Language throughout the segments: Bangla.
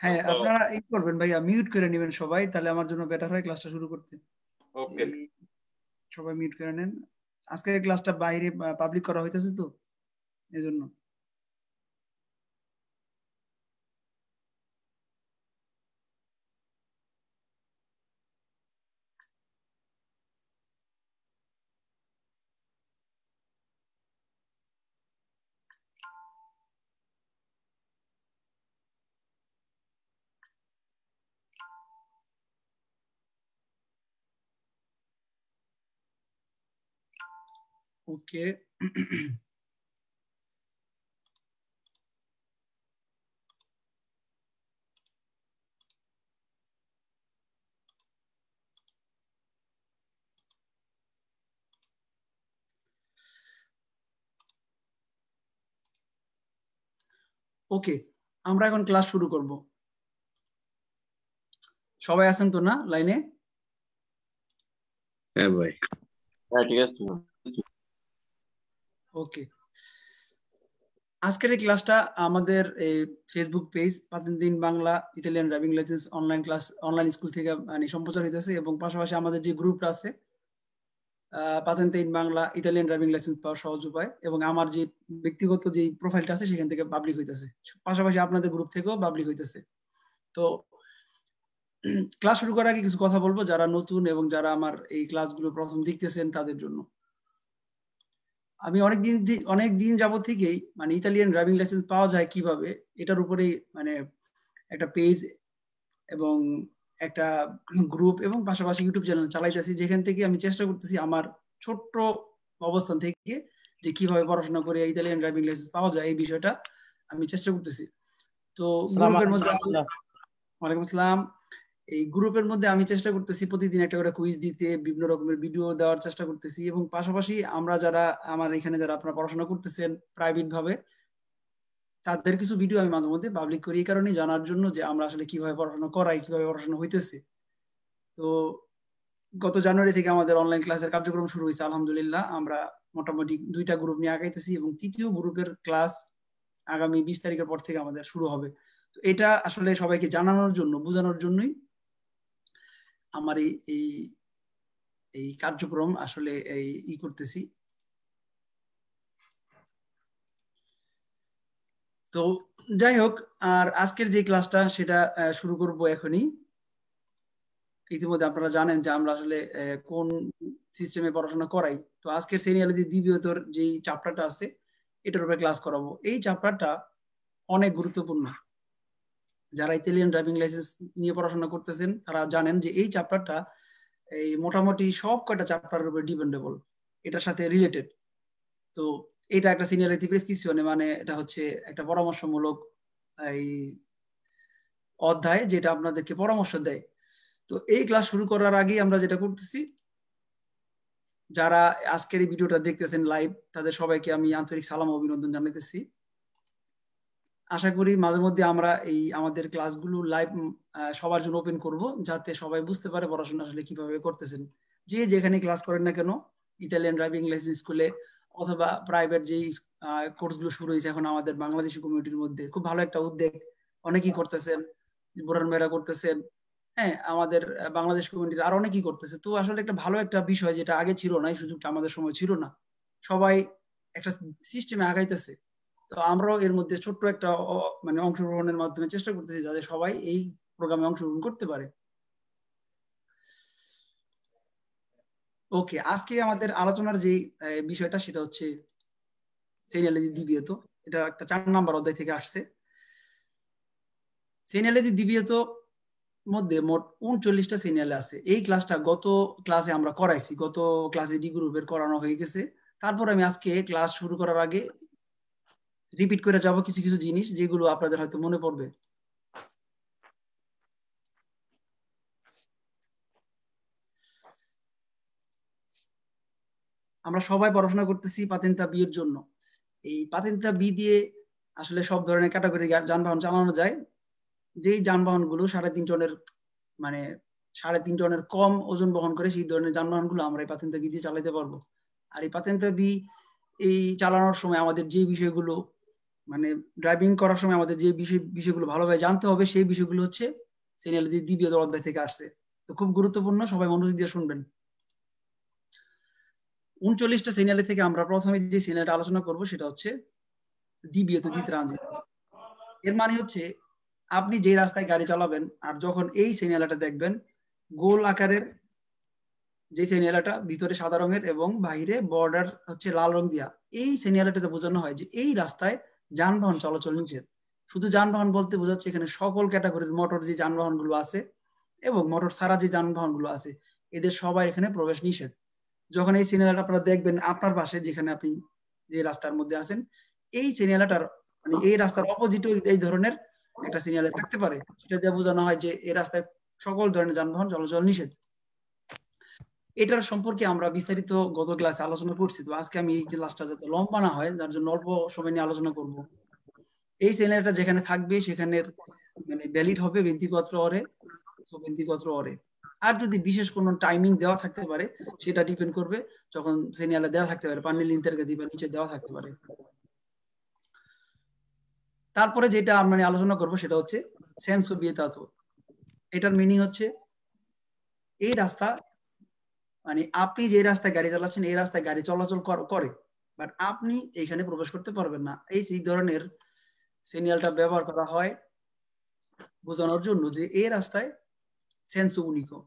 হ্যাঁ আপনারা এই করবেন ভাইয়া মিউট করে নেবেন সবাই তাহলে আমার জন্য বেটার হয় ক্লাসটা শুরু করতে। ওকে। সবাই মিউট করে নেন। আজকের ক্লাসটা বাইরে পাবলিক করা হইতেছে তো এজন্য। ওকে ওকে আমরা এখন ক্লাস শুরু করব। সবাই আছেন তো না লাইনে? হ্যাঁ ভাই। হ্যাঁ ঠিক আছে। ওকে আজকের এই ক্লাসটা আমাদের, এই ফেসবুক পেজ দিন Bangla Italian driving licence online class online school থেকে মানে সম্প্রচার হইতেছে এবং পাশাপাশি আমাদের যে গ্রুপটা আছে in Bangla Italian driving licence পাওয়ার সহজ উপায় এবং আমার যে ব্যক্তিগত যে প্রোফাইলটা আছে সেখান থেকে পাবলিক হইতেছে। পাশাপাশি আপনাদের গ্রুপ থেকেও পাবলিক হইতেছে। তো ক্লাস শুরু করার আগে কিছু কথা বলব, যারা নতুন এবং যারা আমার এই ক্লাসগুলো প্রথম দেখতেছেন তাদের জন্য। আমি অনেক দিন অনেক দিন যাবত থেকেই মানে ইতালিয়ান ড্রাইভিং লাইসেন্স পাওয়া যায় কীভাবে এটার উপরেই মানে একটা পেজ এবং একটা গ্রুপ এবং পাশাপাশি ইউটিউব চ্যানেল চালাইতেছি যেখান থেকে আমি চেষ্টা করতেছি আমার ছোট্ট অবস্থান থেকে যে কীভাবে পড়াশোনা করে ইতালিয়ান ড্রাইভিং লাইসেন্স পাওয়া যায় এই বিষয়টা আমি চেষ্টা করতেছি। তো গ্রুপের মধ্যে ওয়ালাইকুম আসসালাম। এই গ্রুপের মধ্যে আমি চেষ্টা করতেছি প্রতিদিন একটা করে কুইজ দিতে, বিভিন্ন রকমের ভিডিও দেওয়ার চেষ্টা করতেছি এবং পাশাপাশি আমরা যারা, আমার এখানে যারা আপনারা পড়াশোনা করতেছেন প্রাইভেট ভাবে, তাদের কিছু ভিডিও আমি মাঝে মধ্যে পাবলিক করি। এই কারণে জানার জন্য যে আমরা আসলে কীভাবে পড়াশোনা করাই, কীভাবে পড়াশোনা হইতেছে। তো গত জানুয়ারি থেকে আমাদের অনলাইন ক্লাসের কার্যক্রম শুরু হয়েছে আলহামদুলিল্লাহ। আমরা মোটামুটি দুইটা গ্রুপ নিয়ে আগাইতেছি এবং তৃতীয় গ্রুপের ক্লাস আগামী বিশ তারিখের পর থেকে আমাদের শুরু হবে। তো এটা আসলে সবাইকে জানানোর জন্য, বোঝানোর জন্যই আমার এই এই কার্যক্রম আসলে এই ই করতেছি। তো যাই হোক, আর আজকের যে ক্লাসটা সেটা শুরু করব এখনই। ইতিমধ্যে আপনারা জানেন যে আমরা আসলে কোন সিস্টেমে পড়াশোনা করাই। তো আজকের সিনিয়রজি দ্বিতীয়তর যেই চ্যাপ্টারটা আছে, এটার উপরে ক্লাস করাবো। এই চ্যাপ্টারটা অনেক গুরুত্বপূর্ণ। যারা ইতালিয়ান ড্রাইভিং লাইসেন্স নিয়ে পড়াশোনা করতেছেন, তারা জানেন যে এই চ্যাপ্টারটা এই মোটামুটি সব কয়টা চ্যাপ্টারের উপর ডিপেন্ডেবল এটার সাথে রিলেটেড তো এটা একটা সিনিয়রিটি প্রেসক্রিপশনে মানে এটা হচ্ছে একটা পরামর্শমূলক এই অধ্যায় যেটা আপনাদেরকে পরামর্শ দেয়। তো এই ক্লাস শুরু করার আগে আমরা যেটা করতেছি, যারা আজকের এই ভিডিওটা দেখতেছেন লাইভ তাদের সবাইকে আমি আন্তরিক সালাম অভিনন্দন জানাইতেছি। আশা করি মাঝে মধ্যে আমরা এই আমাদের ক্লাসগুলো লাইভ সবার জন্য ওপেন করব, যাতে সবাই বুঝতে পারে পড়াশোনা আসলে কীভাবে করতেছেন। যে যেখানে ক্লাস করেন না কেন ইতালিয়ান ড্রাইভিং লাইসেন্স স্কুলে অথবা প্রাইভেট যেই কোর্সগুলো শুরু হয়েছে এখন আমাদের বাংলাদেশি কমিউনিটির মধ্যে, খুব ভালো একটা উদ্যোগ। অনেকেই করতেছেন বুড়ান মেয়েরা করতেছেন হ্যাঁ আমাদের বাংলাদেশ কমিউনিটির আর অনেকেই করতেছে। তো আসলে একটা ভালো একটা বিষয় যেটা আগে ছিল না, এই সুযোগটা আমাদের সময় ছিল না। সবাই একটা সিস্টেমে আগাইতেছে। তো আমরাও এর মধ্যে ছোট্ট একটা মানে অংশগ্রহণের মাধ্যমে চেষ্টা করতেছি যাতে সবাই এই প্রোগ্রামে অংশগ্রহণ করতে পারে। ওকে আজকে আমাদের আলোচনার যে বিষয়টা সেটা হচ্ছে সেনিয়ালিদি দ্বিতীয়ত এটা একটা চার নাম্বার অধ্যায় থেকে আসছে। সেনিয়ালিদি দিবিয়ত মধ্যে মোট উনচল্লিশটা সিনিয়াল আছে। এই ক্লাসটা গত ক্লাসে আমরা করাইছি, গত ক্লাসে ডি গ্রুপের করানো হয়ে গেছে। তারপর আমি আজকে ক্লাস শুরু করার আগে রিপিট করে যাব কিছু কিছু জিনিস যেগুলো আপনাদের হয়তো মনে পড়বে। আমরা সবাই পড়াশোনা করতেছি পাতেন্তা বিয়ের জন্য। এই পাতেন্তা বি দিয়ে আসলে সব ধরনের ক্যাটাগরি যানবাহন চালানো যায়। যেই যানবাহনগুলো সাড়ে তিন টনের মানে সাড়ে তিন টনের কম ওজন বহন করে, সেই ধরনের যানবাহনগুলো আমরা এই পাতেন্তা বি দিয়ে চালাতে পারব। আর এই পাতেন্তা বি এই চালানোর সময় আমাদের যে বিষয়গুলো মানে ড্রাইভিং করার সময় আমাদের যে বিষয়, বিষয়গুলো ভালোভাবে জানতে হবে, সেই বিষয়গুলো হচ্ছে সিনিয়র দ্বিতীয় অধ্যায় থেকে আসছে। তো খুব গুরুত্বপূর্ণ, সবাই মনোযোগ দিয়ে শুনবেন। উনচল্লিশটা সিনিয়ালে থেকে আমরা প্রথমে যে সিনিয়ালটা আলোচনা করব, সেটা হচ্ছে দ্বিতীয়ত দ্বিতীয় এর মানে হচ্ছে আপনি যে রাস্তায় গাড়ি চালাবেন আর যখন এই সিনিয়ালাটা দেখবেন, গোল আকারের যে সিনিয়ালাটা ভিতরে সাদা রঙের এবং বাহিরে বর্ডার হচ্ছে লাল রং দিয়া, এই সিনিয়ালাটাতে বোঝানো হয় যে এই রাস্তায় যানবাহন চলাচল নিষেধ। শুধু যানবাহন বলতে বোঝাচ্ছে এখানে সকল ক্যাটাগরির মোটর যে যানবাহনগুলো আছে এবং মোটর ছাড়া যে যানবাহনগুলো আছে, এদের সবাই এখানে প্রবেশ নিষেধ। যখন এই সিনিয়ালটা আপনারা দেখবেন, আপনার পাশে যেখানে আপনি যে রাস্তার মধ্যে আছেন, এই সিনিয়ালাটার মানে এই রাস্তার অপোজিট এই ধরনের একটা সিনিয়ালে থাকতে পারে। সেটা দিয়ে বোঝানো হয় যে এই রাস্তায় সকল ধরনের যানবাহন চলাচল নিষেধ। এটার সম্পর্কে আমরা বিস্তারিত গত ক্লাসে আলোচনা করছি। তো আজকে আমি এই ক্লাসটা যাতে লম্বা না হয়, যার জন্য অল্প সময় নিয়ে আলোচনা করব। এই চ্যানেলটা যেখানে থাকবে, সেখানের মানে ভ্যালিড হবে ব্যক্তিগত অরে। ব্যক্তিগত অরে। আর যদি বিশেষ কোনো টাইমিং দেওয়া থাকতে পারে, সেটা ডিপেন্ড করবে যখন সিনিয়ালে দেওয়া থাকতে পারে। পানি লিঙ্কের বা নিচে দেওয়া থাকতে পারে। তারপরে যেটা আমরা আলোচনা করব, সেটা হচ্ছে সেন্স বিয়েতাতো এটার মিনিং হচ্ছে, এই রাস্তা মানে আপনি যে রাস্তায় গাড়ি চালাচ্ছেন এই রাস্তায় গাড়ি চলাচল করে বাট আপনি এইখানে প্রবেশ করতে পারবেন না। এই সেই ধরনের সিনিয়ালটা ব্যবহার করা হয় বোঝানোর জন্য যে এই রাস্তায় সেন্স উনিকো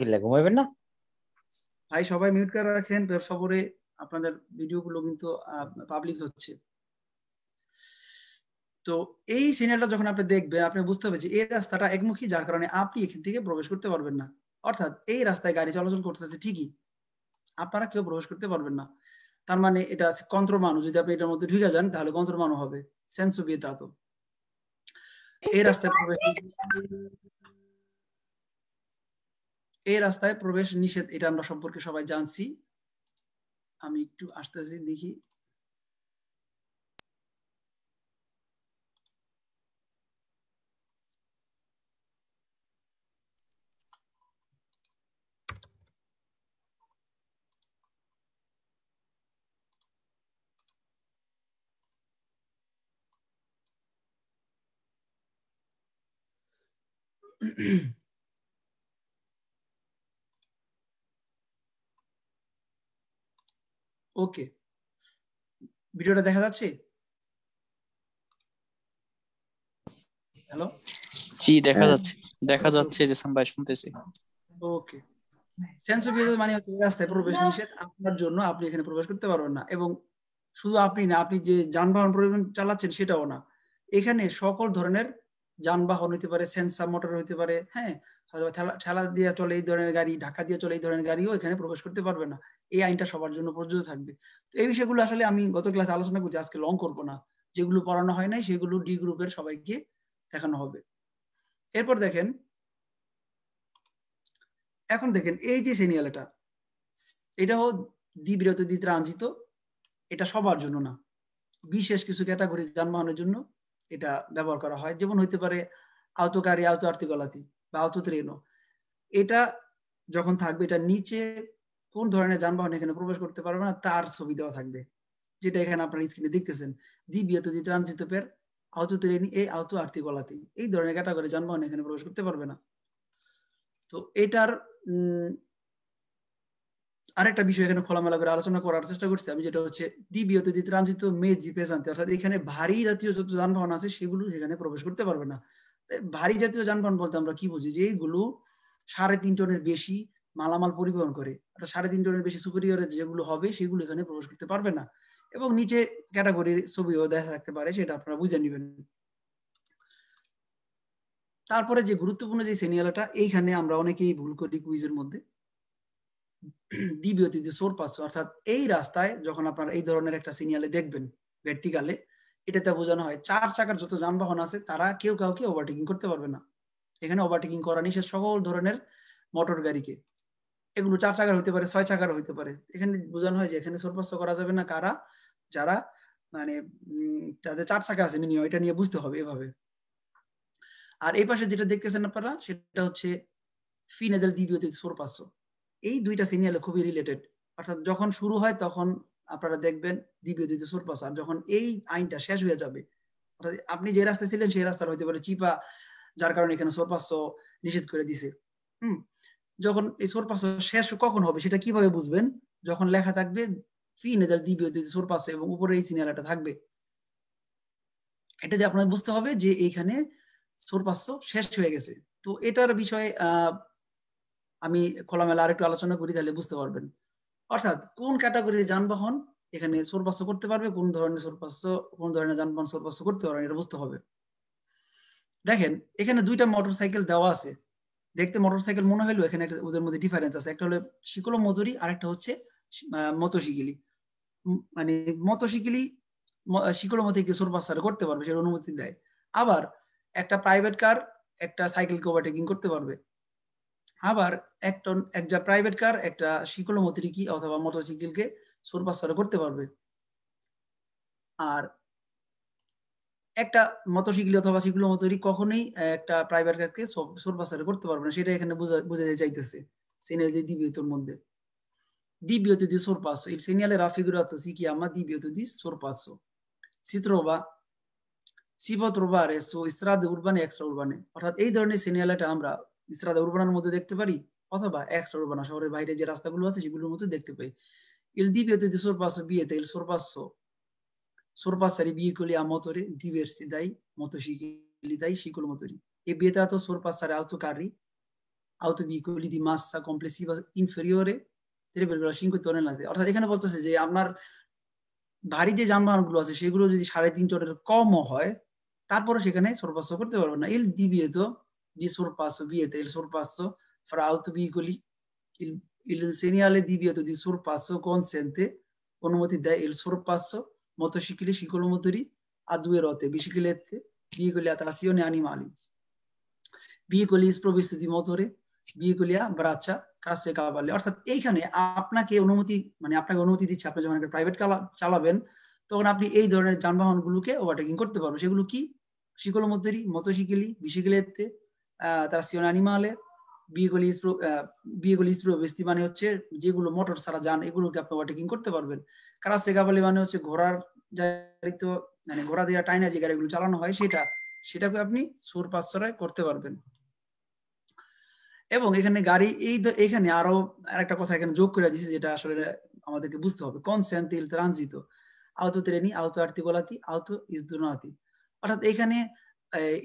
কি লাগে না? ভাই সবাই মিউট করে রাখেন। করে আপনাদের ভিডিওগুলো কিন্তু পাবলিক হচ্ছে। তো এই সিনিয়ালটা যখন আপনি দেখবেন আপনি বুঝতে হবে যে এই রাস্তাটা একমুখী যার কারণে আপনি এখান থেকে প্রবেশ করতে পারবেন না। অর্থাৎ এই রাস্তায় গাড়ি চলাচল করতেছে ঠিকই। আপনারা কেউ প্রবেশ করতে পারবেন না। তার মানে এটা আছে কন্ত্রমানু যদি আপনি এটার মধ্যে ঢুকে যান, তাহলে কন্ত্রমানু হবে। সেন্সু বিয়েতাতো এই রাস্তায় প্রবেশ এই রাস্তায় প্রবেশ নিষেধ, এটা আমরা সম্পর্কে সবাই জানছি। আমি একটু আসতেছি, দেখি। ওকে ভিডিওটা দেখা যাচ্ছে? হ্যালো জি দেখা যাচ্ছে। দেখা যাচ্ছে যে ভাই শুনতেছি। ওকে সেন্স অফ মানে হচ্ছে রাস্তায় প্রবেশ নিষেধ। আপনার জন্য আপনি এখানে প্রবেশ করতে পারবেন না। এবং শুধু আপনি না আপনি যে যানবাহন পরিবহন চালাচ্ছেন সেটাও না। এখানে সকল ধরনের যানবাহন হইতে পারে সেন্সার মোটর হইতে পারে হ্যাঁ? ঠেলা দিয়ে চলে এই ধরনের গাড়ি, ঢাকা দিয়ে চলে এই ধরনের গাড়িও এখানে প্রবেশ করতে পারবে না। এই আইনটা সবার জন্য প্রযোজ্য থাকবে। তো এই বিষয়গুলো আসলে আমি গত ক্লাসে আলোচনা করছি, আজকে লং করব না। যেগুলো পড়ানো হয় নাই, সেগুলো ডি গ্রুপের সবাইকে দেখানো হবে। এরপর দেখেন, এখন দেখেন, এই যে সিনিয়ালটা এটাও দ্বিবিরত দ্বিত্রাঞ্জিত এটা সবার জন্য না। বিশেষ কিছু ক্যাটাগরি যানবাহনের জন্য এটা ব্যবহার করা হয়। যেমন হইতে পারে আওতকারী আওতো আর্তিকলাতি বা আওতো ট্রেনও এটা যখন থাকবে, এটা নিচে কোন ধরনের যানবাহন এখানে প্রবেশ করতে পারবে না, তার ছবি দেওয়া থাকবে। যেটা এখানে আপনার স্ক্রিনে দেখতেছেন। দ্বিবিয়ত ট্রানজিত পের আওতো ট্রেন এই আওতো আর্তিকলাতি এই ধরনের ক্যাটাগরি যানবাহন এখানে প্রবেশ করতে পারবে না। তো এটার আরেকটা বিষয় এখানে খোলামেলা করে আলোচনা করার চেষ্টা করছি। আমি যেটা হচ্ছে দ্বিতীয়ত ট্রানজিত মেজি পেজান্তি, অর্থাৎ এখানে ভারী জাতীয় যত যানবাহন আছে সেগুলো সেখানে প্রবেশ করতে পারবে না। ভারী জাতীয় যানবাহন বলতে আমরা কি বুঝি? যে এইগুলো সাড়ে তিন টনের বেশি মালামাল পরিবহন করে সাড়ে তিন টনের বেশি সুপেরিয়রের যেগুলো হবে সেগুলো এখানে প্রবেশ করতে পারবে না। এবং নিচে ক্যাটাগরির ছবিও দেখা থাকতে পারে, সেটা আপনারা বুঝে নেবেন। তারপরে যে গুরুত্বপূর্ণ যে সিনিয়ালটা এইখানে আমরা অনেকেই ভুল করি কুইজের মধ্যে। দ্বিতীয় তৃতীয় সোর পাচ্ছ। অর্থাৎ এই রাস্তায় যখন আপনারা এই ধরনের একটা সিনিয়ালে দেখবেন ভের্টিকালে এটাতে বোঝানো হয় চার চাকার যত যানবাহন আছে, তারা কেউ কাউকে ওভারটেকিং করতে পারবে না। এখানে ওভারটেকিং করা নিষেধ সকল ধরনের মোটর গাড়িকে। এগুলো চার চাকার হইতে পারে, ছয় চাকার হইতে পারে। এখানে বোঝানো হয় যে এখানে সোরপাস্ত করা যাবে না। কারা? যারা মানে যাদের চার চাকা আছে মিনিমাম এটা নিয়ে বুঝতে হবে এভাবে। আর এই পাশে যেটা দেখতেছেন আপনারা, সেটা হচ্ছে ফিনেদের দ্বিতীয় সোরপাস্য এই দুইটা সিনিয়ালে খুবই রিলেটেড অর্থাৎ যখন শুরু হয়, তখন আপনারা দেখবেন দ্বিতীয় দ্বিতীয় সোরপাস। আর যখন এই আইনটা শেষ হয়ে যাবে, অর্থাৎ আপনি যে রাস্তায় ছিলেন, সেই রাস্তার হইতে পারে চিপা, যার কারণে এখানে সোরপাস নিষেধ করে দিছে। হুম? যখন এই সোরপাস শেষ কখন হবে, সেটা কীভাবে বুঝবেন? যখন লেখা থাকবে ফিন এদের দ্বিতীয় দ্বিতীয় সোরপাস এবং উপরে এই সিনিয়ারটা থাকবে। এটা দিয়ে আপনার বুঝতে হবে যে এইখানে সোরপাস্য শেষ হয়ে গেছে। তো এটার বিষয়ে, আহ আমি খোলামেলা আরেকটু আলোচনা করি, তাহলে বুঝতে পারবেন। অর্থাৎ কোন ক্যাটাগরির যানবাহন এখানে সোরপাস্য করতে পারবে, কোন ধরনের সোরপাস্য কোন ধরনের যানবাহন সোরপাস্য করতে পারবে, এটা বুঝতে হবে। দেখেন, এখানে দুইটা মোটর সাইকেল দেওয়া আছে। দেখতে মোটর সাইকেল মনে হলো এখানে একটা ওদের মধ্যে ডিফারেন্স আছে। একটা হলো শিকলো মজুরি আর একটা হচ্ছে মতশিকিলি। মানে মতশিকিলি শিকলো মতো কি সোরপাস্য করতে পারবে, সেটা অনুমতি দেয়। আবার একটা প্রাইভেট কার একটা সাইকেলকে ওভারটেকিং করতে পারবে। আবার একটা একটা প্রাইভেট কার একটা শিকলমতিরিকি অথবা মোটরসাইকেলকে সোরপাস্তারে করতে পারবে। আর একটা মোটরসাইকেল অথবা শিকলমতরি কখনোই একটা প্রাইভেট কারকে সোরপাস্তারে করতে পারবে না। সেটা এখানে বোঝা বোঝাতে চাইতেছে সিনিয়াল di বিয়তর মধ্যে। biotto di sorpasso il segnale raffigurato si chiama biotto di sorpasso si trova si può trovare su strade urbane e extraurbane অর্থাৎ এই ধরনের সিনিয়ালটা আমরা ইসরাদ উরবানার মধ্যে দেখতে পারি, অথবা এক্সট্রা উরবানা শহরের বাইরে যে রাস্তাগুলো আছে সেগুলোর মধ্যে দেখতে পাই। এল দ্বীপ এতে দুশোর পাঁচশো বিয়েতে, ইল সোর বিয়ে করলি আমতরে দ্বীপের সিদাই মতো শিকলি দাই, শিকল মতরি। এই বিয়েতে আতো সোর পাঁচশারে আউতো কারি আহত বিয়ে করলি দি মাসা কমপ্লেসি বা ইনফেরিয়রে অর্থাৎ এখানে বলতেছে যে আপনার ভারী যে যানবাহন আছে সেগুলো যদি সাড়ে তিন চটের কমও হয় তারপরে সেখানে সর্বস্ব করতে পারবে না। এল দিবিয়ে তো di sorpasso vieta il sorpasso fra autoveicoli il, il segnale divieto di sorpasso consente অনুমতি দেয় il sorpasso motocicli ciclomotori a due ruote biciclette veicoli a trazione animali veicoli sprovvisti di motore veicoli a braccia কাছে কাবালে অর্থাৎ এইখানে আপনাকে অনুমতি মানে আপনাকে অনুমতি দিচ্ছে আপনি যখন একটা প্রাইভেট চালাবেন তখন আপনি এই ধরনের যানবাহনগুলোকে ওভারটেকিং করতে পারবেন সেগুলো কি শিকলমত্তরি বিশিকেলেতে trazione animale veicoli veicoli sprovvisti মানে হচ্ছে যেগুলো মোটর ছাড়া যান, এগুলোকে আপনি ওভারটেকিং করতে পারবেন। কারাসে কাবালি মানে হচ্ছে ঘোড়ার জারিত মানে ঘোড়া দিয়ে টাইনা যে গাড়িগুলো চালানো হয়, সেটা, সেটাকে আপনি সুর পাঁচশরায় করতে পারবেন। এবং এখানে গাড়ি, এই এখানে আরও আরেকটা কথা এখানে যোগ করে দিয়েছে, যেটা আসলে আমাদেরকে বুঝতে হবে। consente il transito autotreni auto articolati auto isdonati অর্থাৎ এখানে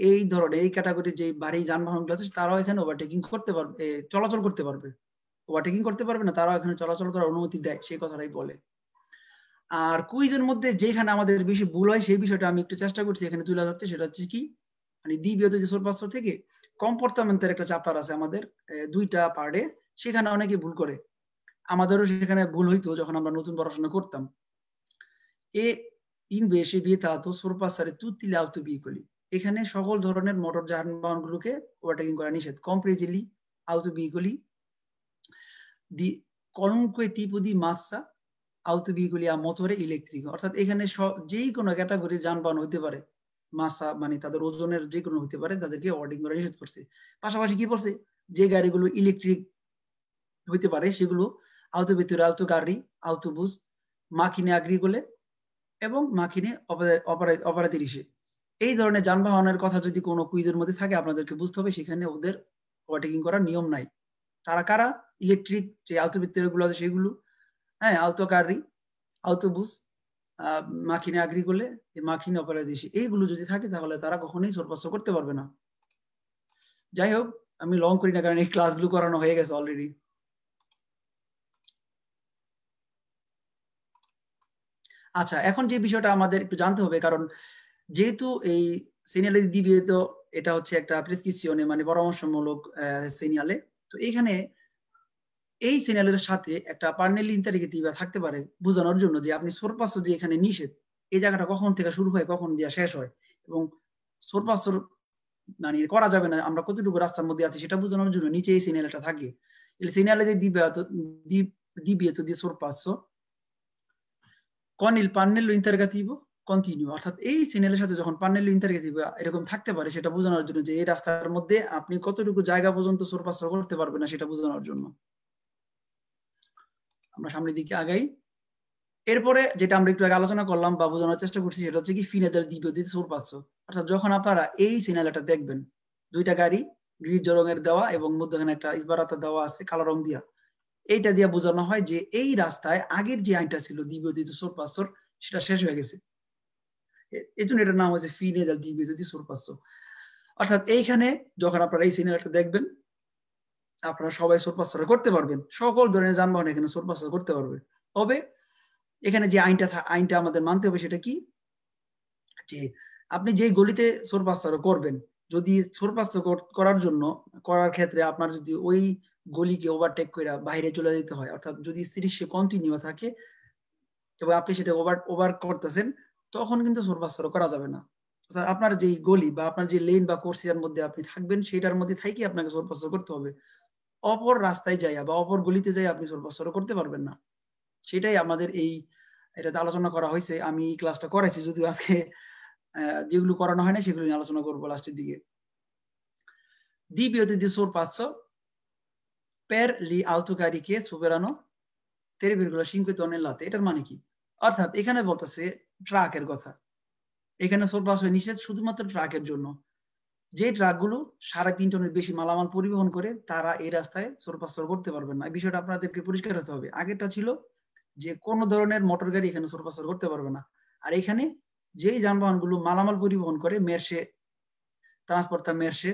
এই ধরনের, এই ক্যাটাগরি যে বাড়ি, যানবাহনগুলো আছে, তারাও এখানে ওভারটেকিং করতে পারবে চলাচল করতে পারবে। ওভারটেকিং করতে পারবে না, তারাও এখানে চলাচল করার অনুমতি দেয়, সেই কথাটাই বলে। আর কুইজের মধ্যে যেখানে আমাদের বেশি ভুল হয়, সেই বিষয়টা আমি একটু চেষ্টা করছি এখানে তুলে ধরতে, সেটা হচ্ছে কি মানে দ্বিতীয়ত যে সোলপাস্য থেকে কম্পোর্টামেন্টের একটা চ্যাপ্টার আছে আমাদের দুইটা পার্টে সেখানে অনেকে ভুল করে। আমাদেরও সেখানে ভুল হইতো যখন আমরা নতুন পড়াশোনা করতাম। এ invece vietato sorpassare tutti gli autoveicoli এখানে সকল ধরনের মোটর যানবাহনগুলোকে ওভারটেকিং করা নিষেধ। কম্প্রেজিলি compresi autoveicoli di qualunque tipo di massa autoveicoli a motore electric অর্থাৎ এখানে যেই কোনো ক্যাটাগরির যানবাহন হতে পারে মাসা মানে তাদের ওজনের যে কোনো হতে পারে, তাদেরকে ওভারটেকিং করা নিষেধ করছে। পাশাপাশি কি বলছে যে গাড়িগুলো ইলেকট্রিক হইতে পারে, সেগুলো আউতো ভিতরে আউতো গাড়ি আউটোবুস মাকিনে আগ্রিগোলে এবং মাকিনে অপরাধী রিসে এই ধরনের যানবাহনের কথা যদি কোনো কুইজের মধ্যে থাকে, আপনাদেরকে বুঝতে হবে, সেখানে ওদের ওভারটেকিং করার নিয়ম নাই। তারা কারা? ইলেকট্রিক যে আউতোবৃত্তেরগুলো আছে সেগুলো হ্যাঁ আউতো গাড়ি আউটোবুস মাখিনে আগ্রি করলে মাখিনে অপরাধী এইগুলো যদি থাকে তাহলে তারা কখনোই সরপাস্য করতে পারবে না। যাই হোক, আমি লং করি না, কারণ এই ক্লাসগুলো করানো হয়ে গেছে অলরেডি আচ্ছা এখন যে বিষয়টা আমাদের একটু জানতে হবে, কারণ যেহেতু এই সিনিয়ালে তো এটা হচ্ছে একটা প্রেসক্রিপশনে মানে পরামর্শমূলক সিনিয়ালে, তো এখানে এই সিনিয়ালের সাথে একটা পার্নেলি ইন্টারিগেটিভ থাকতে পারে বোঝানোর জন্য যে আপনি সোরপাস যে এখানে নিষেধ, এই জায়গাটা কখন থেকে শুরু হয়, কখন দিয়ে শেষ হয় এবং সোরপাসর মানে করা যাবে না, আমরা কতটুকু রাস্তার মধ্যে আছি সেটা বোঝানোর জন্য নিচে এই সিনিয়ালটা থাকে। এই সিনিয়ালে যে দিবে তো দিবে তো দিয়ে সোরপাসো il pannello interrogativo continuo অর্থাৎ এই সিগন্যালের সাথে যখন পান্নেলো ইন্টারগেটিভ এরকম থাকতে পারে, সেটা বোঝানোর জন্য যে এই রাস্তার মধ্যে আপনি কতটুকু জায়গা পর্যন্ত সোরপাস করতে পারবেন না, সেটা বোঝানোর জন্য। আমরা সামনের দিকে আগাই। এরপরে যেটা আমরা একটু আগে আলোচনা করলাম বা বোঝানোর চেষ্টা করছি, সেটা হচ্ছে কি ফিনেদের দ্বিতীয় দিতে সোর অর্থাৎ যখন আপনারা এই সিনালাটা দেখবেন, দুইটা গাড়ি গ্রিজ রঙের দেওয়া এবং মধ্যখানে একটা ইসবারাতা দেওয়া আছে, কালো রং দিয়া, এইটা দিয়ে বোঝানো হয় যে এই রাস্তায় আগের যে আইনটা ছিল দ্বিতীয় দ্বিতীয় সোর সেটা শেষ হয়ে গেছে। এই জন্য এটার নাম হচ্ছে ফিনেদাল দ্বিতীয় দ্বিতীয় সোর পাঁচশো অর্থাৎ এইখানে যখন আপনারা এই সিনেমাটা দেখবেন, আপনারা সবাই সোর করতে পারবেন। সকল ধরনের যানবাহন এখানে সোর করতে পারবে। তবে এখানে যে আইনটা আইনটা আমাদের মানতে হবে সেটা কি? যে আপনি যে গলিতে সোর করবেন, যদি সোর করার জন্য, করার ক্ষেত্রে আপনার যদি ওই গলিকে ওভারটেক করে বাইরে চলে যেতে হয়, অর্থাৎ যদি তিরিশে কন্টিনিউ থাকে এবং আপনি সেটা ওভার ওভার করতেছেন তখন কিন্তু সোর পাঁচশো করা যাবে না। আপনার যেই গলি বা আপনার যে লেন বা কোর্সিয়ার মধ্যে আপনি থাকবেন সেটার মধ্যে থাকি আপনাকে সোর পাঁচশো করতে হবে। অপর রাস্তায় যাইয়া বা অপর গলিতে যাই আপনি সোর পাঁচশো করতে পারবেন না। সেটাই আমাদের এই এটাতে আলোচনা করা হয়েছে। আমি এই ক্লাসটা করেছি যদিও আজকে যেগুলো করানো হয় না সেগুলো নিয়ে আলোচনা করব লাস্টের দিকে। দ্বিতীয়তে di sorpasso per gli autocarri che superano 3,5 tonnellate এটার মানে কি? অর্থাৎ এখানে বলতেছে ট্রাকের কথা। এখানে সোরপাস নিষেধ শুধুমাত্র ট্রাকের জন্য। যে ট্রাকগুলো সাড়ে তিন টনের বেশি মালামাল পরিবহন করে, তারা এই রাস্তায় সোরপাসর করতে পারবেন না। এই বিষয়টা আপনাদেরকে পরিষ্কার হতে হবে। আগেরটা ছিল যে কোন ধরনের মোটর গাড়ি এখানে সোরপাসর করতে পারবে না। আর এখানে যেই যানবাহনগুলো মালামাল পরিবহন করে, মেরসে ট্রান্সপোর্টটা মেরসে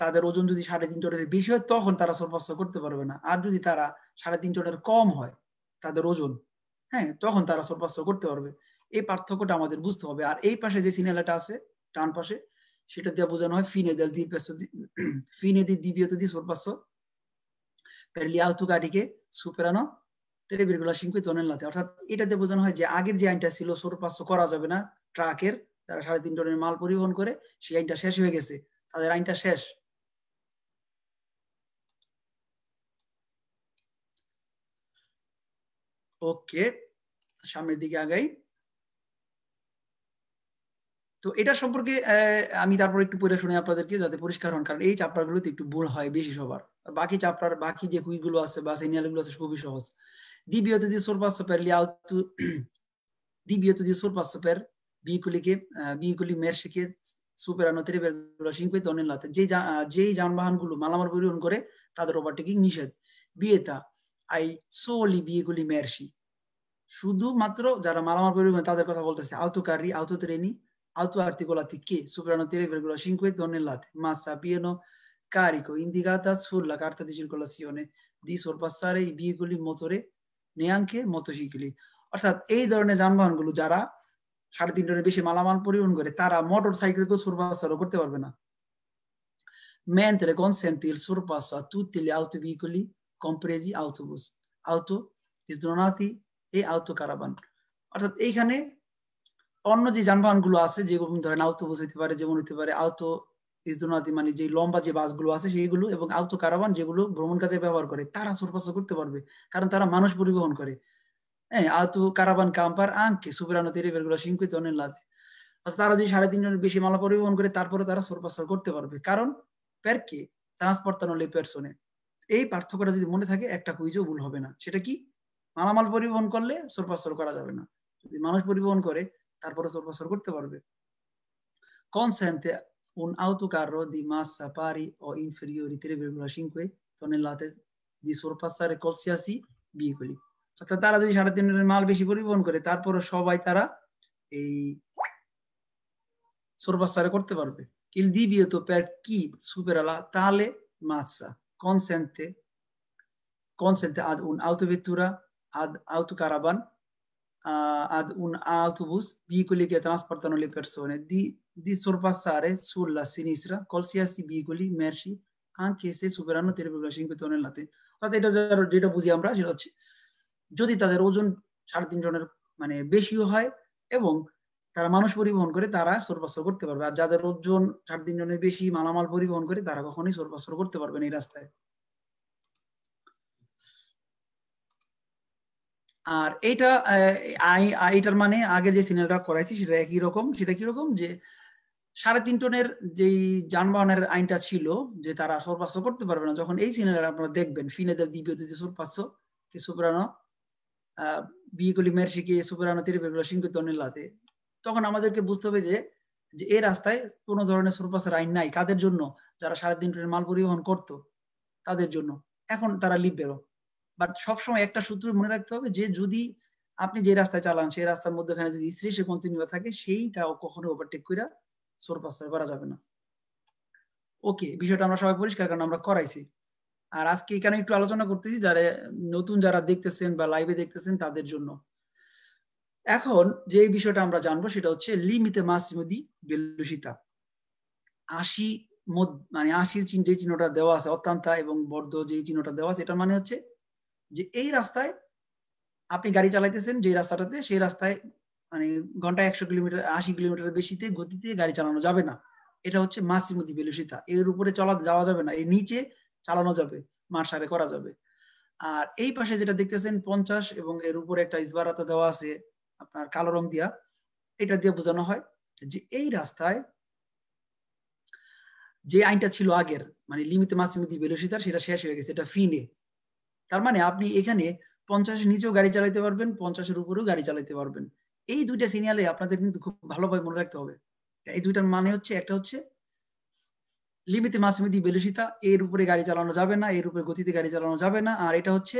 তাদের ওজন যদি সাড়ে তিন টনের বেশি হয়, তখন তারা সর্বাস্ত করতে পারবে না। আর যদি তারা সাড়ে তিন টনের কম হয় তাদের ওজন হ্যাঁ তখন তারা সর্বাস্ত করতে পারবে। এই পার্থক্যটা আমাদের বুঝতে হবে। আর এই পাশে যে সিনেলাটা আছে ডান পাশে সেটা দিয়ে বোঝানো হয় ফিনে দেল দ্বীপেস ফিনে দি দ্বীপিয়ত দি সর্বাস্ত per gli autocarri che superano 3,5 tonnellate অর্থাৎ এটাতে বোঝানো হয় যে আগের যে আইনটা ছিল সর্বাস্ত করা যাবে না। ট্রাকের যারা সাড়ে তিন টনের মাল পরিবহন করে সেই আইনটা শেষ হয়ে গেছে। তাদের আইনটা শেষ। ওকে সামনের দিকে আগাই। তো এটা সম্পর্কে আমি তারপর একটু পড়ে শুনে আপনাদেরকে যাতে পরিষ্কার হন কারণ এই চাপ্টার গুলোতে একটু ভুল হয় বেশি সবার। বাকি চাপ্টার বাকি যে কুইজগুলো আছে বা সিনিয়ালগুলো আছে খুবই সহজ। দ্বিতীয়ত দিয়ে sorpasso per gli auto দ্বিতীয়ত দিয়ে sorpasso per veicoli che veicoli merci che superano 3,5 tonnellate যেই যেই যানবাহনগুলো মালামাল পরিবহন করে তাদের ওভারটেকিং নিষেধ। বিয়েতা আই সোলি veicoli merci শুধুমাত্র যারা মালামাল পরিবহন তাদের কথা বলতেছে autocarri autotreni auto articolati che superano 3,5 tonnellate massa pieno carico indicata sulla carta di circolazione di sorpassare i veicoli motore neanche motocicli অর্থাৎ এই ধরনের যানবাহনগুলো যারা সাড়ে তিন টনের বেশি মালামাল পরিবহন করে তারা মোটর সাইকেলকেও sorpassare করতে পারবে না mentre consente il sorpasso a tutti gli autoveicoli compresi autobus. Auto sdronati e কারাবান অর্থাৎ এইখানে অন্য যে যানবাহনগুলো আছে, যেগুলো ধরেন আউটোবাস হতে পারে, যেমন হতে পারে আউটো ইসদুনাতি মানে যে লম্বা যে বাসগুলো আছে, সেইগুলো এবং আউটো কারাবান যেগুলো ভ্রমণ কাজে ব্যবহার করে, তারা সুরপাস করতে পারবে, কারণ তারা মানুষ পরিবহন করে। হ্যাঁ আউটো কারাবান কাম্পার আঙ্কে সুবিরানো, তেরিবেরগুলো, সিংকুই তনেলাতে অর্থাৎ তারা যদি সাড়ে তিন জনের বেশি মালা পরিবহন করে, তারপরে তারা সুরপাস করতে পারবে। কারণ পেরকে ট্রান্সপোর্টানো লে পার্সনে এই পার্থক্যটা যদি মনে থাকে, একটা কুইজও ভুল হবে না। সেটা কি? মালামাল পরিবহন করলে সরপাসর করা যাবে না। যদি মানুষ পরিবহন করে, তারপরে সরপাসর করতে পারবে। কন সেন্তে উন আউতু কারও দি মাস সাপারি ও ইনফেরিয়রি তিরে বেগুলা শিংকুয়ে লাতে দি সরপাসারে কলসিয়াসি বিয়ে করি অর্থাৎ তারা যদি সাড়ে তিন মাল বেশি পরিবহন করে তারপরে সবাই তারা এই সরপাসারে করতে পারবে। কিল দি বিয়ে তো প্যাক কি সুপেরালা তাহলে মাসা consente consente ad un'autovettura ad autocaravan uh, ad un autobus, veicoli che trasportano le persone, di, di sorpassare sulla sinistra qualsiasi veicoli, merci, anche se superano 3,5 tonnellate. অর্থাৎ এটা যেটা বুঝি আমরা সেটা হচ্ছে যদি তাদের ওজন সাড়ে তিন টনের মানে বেশিও হয় এবং তারা মানুষ পরিবহন করে তারা সরপাসর করতে পারবে। আর যাদের ওজন সাড়ে তিন জনের বেশি মালামাল পরিবহন করে, তারা কখনোই সরপাসর করতে পারবে না এই রাস্তায়। আর এইটা এইটার মানে আগে যে সিনেমাটা করাইছি সেটা একই রকম। সেটা কীরকম যে সাড়ে তিন টনের যেই যানবাহনের আইনটা ছিল যে তারা সরপাস্য করতে পারবে না, যখন এই সিনেমাটা আপনারা দেখবেন ফিনেদের দ্বিতীয় যে সরপাস্য কি সুপ্রানো superano tre per la 5 tonnellate তখন আমাদেরকে বুঝতে হবে যে যে এই রাস্তায় কোনো ধরনের সুরপাসের আইন নাই। কাদের জন্য? যারা তিন টনের মাল পরিবহন করত, তাদের জন্য। এখন তারা লিখবেও বাট সবসময় একটা সূত্র মনে রাখতে হবে যে, যদি আপনি যে রাস্তায় চালান, সেই রাস্তার মধ্যখানে যদি স্ত্রী সে কন্টিনিউ থাকে, সেইটা কখনো ওভারটেক করে সুরপাসার করা যাবে না। ওকে, বিষয়টা আমরা সবাই পরিষ্কার কারণ আমরা করাইছি। আর আজকে এখানে একটু আলোচনা করতেছি যারা নতুন যারা দেখতেছেন বা লাইভে দেখতেছেন তাদের জন্য। এখন যে বিষয়টা আমরা জানব সেটা হচ্ছে লিমিতে মাসিমদি বেলুসিতা আশি মানে আশির চিহ্ন, যে চিহ্নটা দেওয়া আছে, অত্যান্তা এবং বর্ধ যে চিহ্নটা দেওয়া আছে এটা মানে হচ্ছে যে এই রাস্তায় আপনি গাড়ি চালাইতেছেন যে রাস্তাটাতে, সেই রাস্তায় মানে ঘন্টায় একশো কিলোমিটার, আশি কিলোমিটার বেশিতে গতিতে গাড়ি চালানো যাবে না। এটা হচ্ছে মাসিমতি বেলুসিতা এর উপরে চলা, যাওয়া যাবে না, এর নিচে চালানো যাবে মার্শারে করা যাবে। আর এই পাশে যেটা দেখতেছেন পঞ্চাশ এবং এর উপরে একটা ইসবারাতা দেওয়া আছে আপনার কালো রং দিয়া এটা দিয়ে বোঝানো হয় যে এই রাস্তায় যে আইনটা ছিল আগের মানে লিমিতে মাসিমিতি বেলুসিতার সেটা শেষ হয়ে গেছে, এটা ফিনে তার মানে আপনি এখানে পঞ্চাশের নিচেও গাড়ি চালাতে পারবেন, পঞ্চাশের উপরেও গাড়ি চালাতে পারবেন। এই দুইটা সিনিয়ালে আপনাদের কিন্তু খুব ভালোভাবে মনে রাখতে হবে। এই দুইটার মানে হচ্ছে, একটা হচ্ছে লিমিতে মাসিমিতি বেলুসিতা এর উপরে গাড়ি চালানো যাবে না, এর উপরে গতিতে গাড়ি চালানো যাবে না, আর এটা হচ্ছে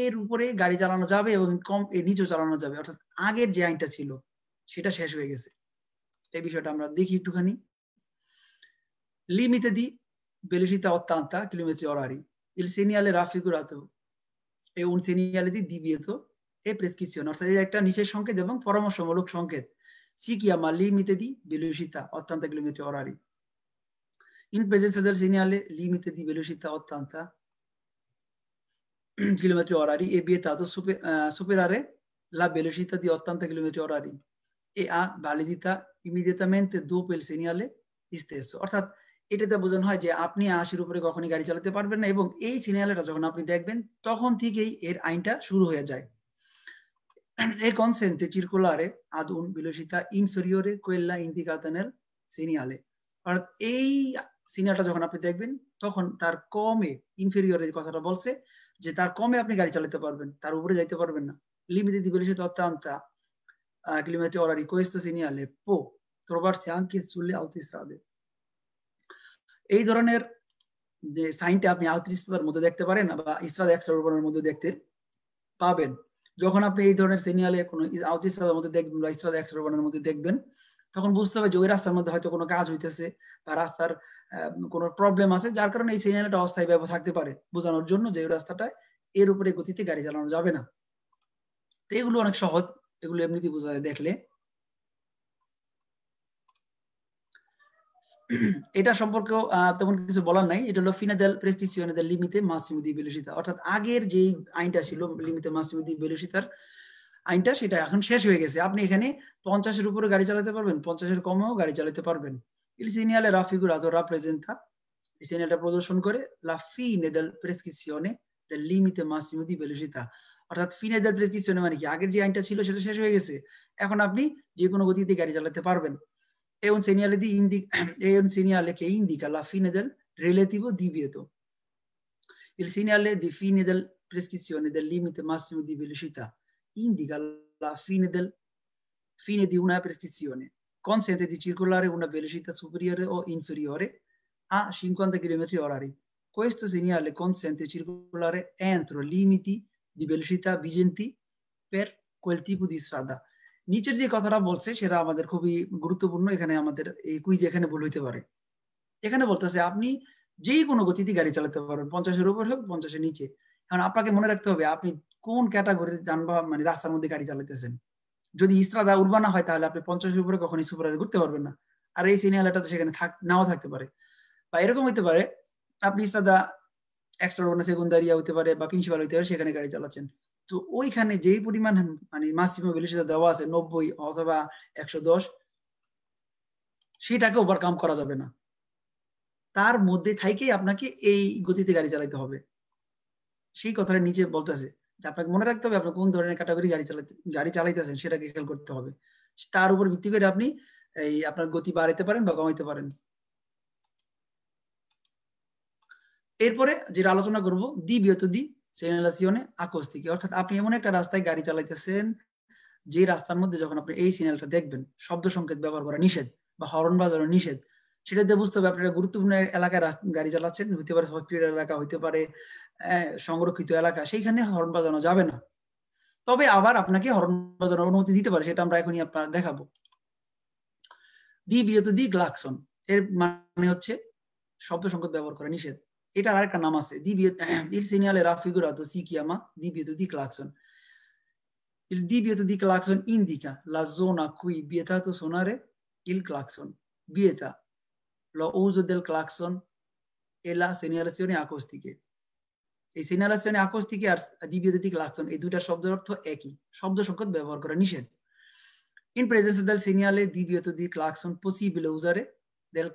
এর উপরে গাড়ি চালানো যাবে এবং কম, এর নিচেও চালানো যাবে। অর্থাৎ আগের যে আইনটা ছিল, সেটা শেষ হয়ে গেছে। এই বিষয়টা আমরা দেখি একটুখানি। limite di velocità 80 km orari. Il segnale raffigurato è un segnale di divieto e prescrizione অর্থাৎ এই একটা নিষেধ সংকেত এবং পরামর্শমূলক সংকেত। Chiama limite di velocità 80 km orari. In presenza del segnale limite di velocità 80 km orari è vietato super, uh, superare la velocità di 80 km orari e ha validità immediatamente dopo il segnale stesso অর্থাৎ এটাতে বোঝানো হয় যে আপনি আশির উপরে কখনই গাড়ি চালাতে পারবেন না এবং এই সিগন্যালটা যখন আপনি দেখবেন তখন থেকেই এর আইনটা শুরু হয়ে যায় e consente circolare ad un velocità inferiore quella segnale অর্থাৎ এই সিগন্যালটা যখন আপনি দেখবেন তখন তার কমে ইনফেরিয়রের কথাটা বলছে যে তার কমে আপনি গাড়ি চালাতে পারবেন তার উপরে যাইতে পারবেন না। Limite di velocità 80 uh, km orari questo segnale può trovarsi anche sulle এই ধরনের যে সাইনটা আপনি আউটরিস্তার মধ্যে দেখতে পারেন বা ইসরাদ এক্সট্রার মধ্যে দেখতে পাবেন। যখন আপনি এই ধরনের সিনিয়ালে কোনো আউটরিস্তার মধ্যে দেখবেন বা ইসরাদ এক্সট্রার মধ্যে দেখবেন তখন বুঝতে হবে যে ওই রাস্তার মধ্যে হয়তো কোনো কাজ হইতেছে বা রাস্তার কোনো প্রবলেম আছে, যার কারণে এই সিনিয়ালটা অস্থায়ী ব্যবহার থাকতে পারে বোঝানোর জন্য যে ওই রাস্তাটায় এর উপরে গতিতে গাড়ি চালানো যাবে না। তো এগুলো অনেক সহজ, এগুলো এমনিতে বোঝা যায় দেখলে। এটা সম্পর্কেও তেমন কিছু বলার নাই। এটা হলো ফিনাদেল প্রেসক্রিপশনে দেল লিমিতে মাসিমো দি বেলুসিতা অর্থাৎ আগের যেই আইনটা ছিল লিমিতে মাসিমো দি বেলুসিতার আইনটা সেটা এখন শেষ হয়ে গেছে। আপনি এখানে পঞ্চাশের উপরে গাড়ি চালাতে পারবেন, পঞ্চাশের কমেও গাড়ি চালাতে পারবেন। ইলিসিনিয়ালে রাফিগুর আদরা প্রদর্শন করে লাফি নেদেল প্রেসক্রিপশনে দ্য লিমিতে মাসিমুদি বেলুসিতা অর্থাৎ ফিনে দেল মানে কি? আগের যে আইনটা ছিল শেষ হয়ে গেছে। এখন আপনি যে কোনো গাড়ি চালাতে পারবেন। এবং সিনিয়ালে দি ইন্দি এবং সিনিয়ালে কে ইন্দিকা লাফি নেদেল রিলেটিভ দিবিয়ত ইলিসিনিয়ালে দি ফিনে দেল প্রেসক্রিপশনে দ্য লিমিতে মাসিমুদি বেলুসিতা indica la fine, del, fine di una prescrizione. Consente di circolare una velocità superiore o inferiore a 50 km orari. Questo segnale consente di circolare entro limiti di velocità vigenti per quel tipo di strada. নিচের যে কথাটা বলছে সেটা আমাদের খুবই গুরুত্বপূর্ণ এখানে আমাদের এই কুইজ এখানে ভুল হইতে পারে এখানে বলতেছে আপনি যে কোনো গতিতে গাড়ি চালাতে পারবেন পঞ্চাশের উপর হোক পঞ্চাশের নিচে এখন আপনাকে মনে রাখতে হবে আপনি কোন ক্যাটাগরির যানবাহন মানে রাস্তার মধ্যে গাড়ি চালাতেছেন যদি ইস্ত্রাদা উর্বানা হয়, তাহলে আপনি পঞ্চাশের উপরে কখনই সুপার ঘুরতে পারবেন না। আর এই সিনিয়ালটা তো সেখানে থাক, নাও থাকতে পারে। বা এরকম হইতে পারে, আপনি ইস্ত্রাদা এক্সট্রা সেগুন্দারিয়া হতে পারে বা প্রিন্সিপাল হইতে পারে, সেখানে গাড়ি চালাচ্ছেন। তো ওইখানে যেই পরিমাণ মানে মাসিমো বেলুসিতা দেওয়া আছে, নব্বই অথবা একশো দশ, সেটাকে ওভারকাম করা যাবে না। তার মধ্যে থাকেই আপনাকে এই গতিতে গাড়ি চালাতে হবে। সেই কথাটা নিচে বলতেছে। আপনাকে মনে রাখতে হবে আপনি কোন ধরনের ক্যাটাগরি গাড়ি চালাতে গাড়ি চালাইতেছেন সেটাকে খেয়াল করতে হবে। তার উপর ভিত্তি করে আপনি এই আপনার গতি বাড়াইতে পারেন বা কমাইতে পারেন। এরপরে যেটা আলোচনা করব দি বিয়ত দি সিগনালাসিওনে আকস্তিকে অর্থাৎ আপনি এমন একটা রাস্তায় গাড়ি চালাইতেছেন, যে রাস্তার মধ্যে যখন আপনি এই সিগন্যালটা দেখবেন, শব্দ সংকেত ব্যবহার করা নিষেধ বা হরন বাজানো নিষেধ সেটা দিয়ে বুঝতে হবে আপনি একটা গুরুত্বপূর্ণ এলাকায় গাড়ি চালাচ্ছেন, হইতে পারে হসপিটাল এলাকা, হইতে পারে সংরক্ষিত এলাকা, সেইখানে হর্ন বাজানো যাবে না। তবে আবার আপনাকে হর্ন বাজানোর অনুমতি দিতে পারে, সেটা আমরা এখনই আপনার দেখাবো। দি বিয়েত দি গ্লাকসন। এর মানে হচ্ছে শব্দ সংকেত ব্যবহার করা নিষেধ। এটার আরেকটা নাম আছে। Di viet- il segnale raffigurato si chiama divieto di clacson il clacson indica la zona a cui è vietato suonare il clacson. Vieta lo uso del clacson e la segnalazione acustiche এই সিগন্যালাসিওনে আকস্টিকে আর divieto di এই দুইটা শব্দের অর্থ একই শব্দ সংকেত ব্যবহার করা নিষেধ in presenza del segnale divieto di clacson possibile usare del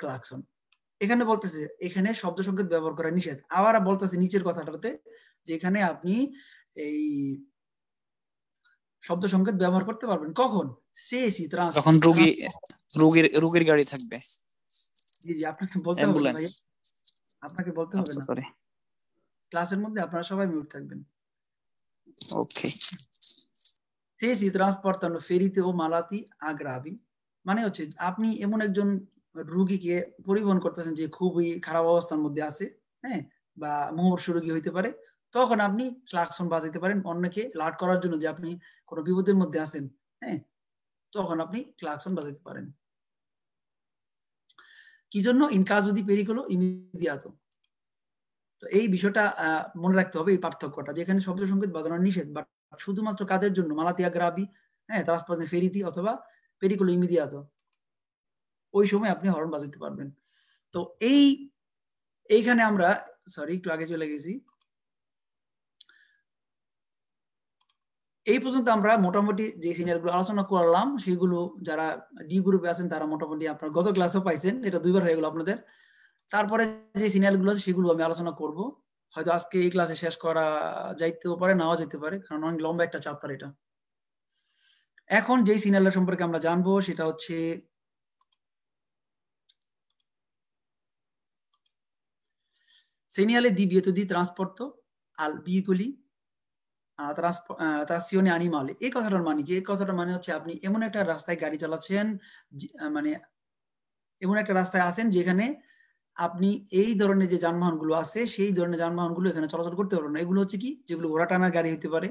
এখানে বলতেছে এখানে শব্দ সংকেত ব্যবহার করা নিষেধ আবার বলতেছে নিচের কথাটাতে যে এখানে আপনি এই শব্দ সংকেত ব্যবহার করতে পারবেন কখন সে সি যখন রোগী রোগীর রোগীর গাড়ি থাকবে জি জি আপনাকে বলতে হবে না ভাই আপনাকে বলতে হবে আচ্ছা না। সরি ক্লাসের মধ্যে আপনারা সবাই মিউট থাকবেন। ওকে। সে সি ট্রান্সপোর্টানো ফেরিতে ও মালাতি আগ্রাবি মানে হচ্ছে আপনি এমন একজন রুগীকে পরিবহন করতেছেন যে খুবই খারাপ অবস্থার মধ্যে আছে হ্যাঁ? বা মুমূর্ষ রোগী হইতে পারে। তখন আপনি ক্লাকসন বাজাইতে পারেন অন্যকে লাট করার জন্য যে আপনি কোনো বিপদের মধ্যে আছেন হ্যাঁ? তখন আপনি ক্লাকসন বাজাইতে পারেন। কি জন্য ইনকাজ যদি পেরিকলো ইমিডিয়াত তো এই বিষয়টা মনে রাখতে হবে এই পার্থক্যটা যেখানে শব্দ সংকেত বাজানো নিষেধ বাট শুধুমাত্র কাদের জন্য? মালাতিয়া গ্রাবি হ্যাঁ ট্রান্সপোর্ট ফেরিতি অথবা পেরিকলো ইমিডিয়াত ওই সময় আপনি হর্ন বাজাতে পারবেন। তো এই, এইখানে আমরা সরি একটু আগে চলে গেছি। এই পর্যন্ত আমরা মোটামুটি যে সিনিয়রগুলো আলোচনা করলাম, সেগুলো যারা ডি গ্রুপে আছেন, তারা মোটামুটি আপনার গত ক্লাসও পাইছেন। এটা দুইবার হয়ে গেল আপনাদের। তারপরে যে সিনিয়রগুলো আছে, সেগুলো আমি আলোচনা করব। হয়তো আজকে এই ক্লাসে শেষ করা যাইতেও পারে, নাও যেতে পারে, কারণ অনেক লম্বা একটা চ্যাপ্টার এটা। এখন যে সিনিয়র সম্পর্কে আমরা জানব, সেটা হচ্ছে segnale di vieto di trasporto al veicoli আহ, trazione এই কথাটার মানে কি? এই কথাটার মানে হচ্ছে আপনি এমন একটা রাস্তায় গাড়ি চালাচ্ছেন মানে এমন একটা রাস্তায় আছেন যেখানে আপনি এই ধরনের যে যানবাহনগুলো আছে সেই ধরনের যানবাহনগুলো এখানে চলাচল করতে পারবেন না। এগুলো হচ্ছে কি? যেগুলো ঘোড়া টানার গাড়ি হতে পারে